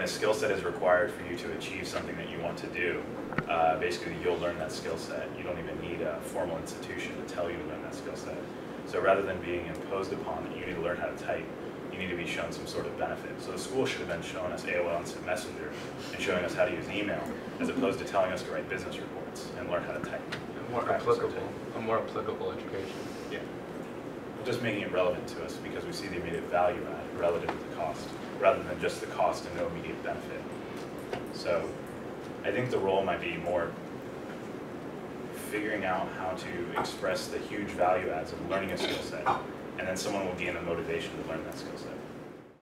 when a skill set is required for you to achieve something that you want to do, uh, basically you'll learn that skill set. You don't even need a formal institution to tell you to learn that skill set. So rather than being imposed upon that you need to learn how to type, you need to be shown some sort of benefit. So the school should have been showing us AOL Instant Messenger and showing us how to use email, as opposed to telling us to write business reports and learn how to type. A more applicable, a more applicable education. Yeah. Just making it relevant to us because we see the immediate value it relative to the cost, rather than just the cost and no immediate benefit. So I think the role might be more figuring out how to express the huge value adds of learning a skill set, and then someone will gain the motivation to learn that skill set.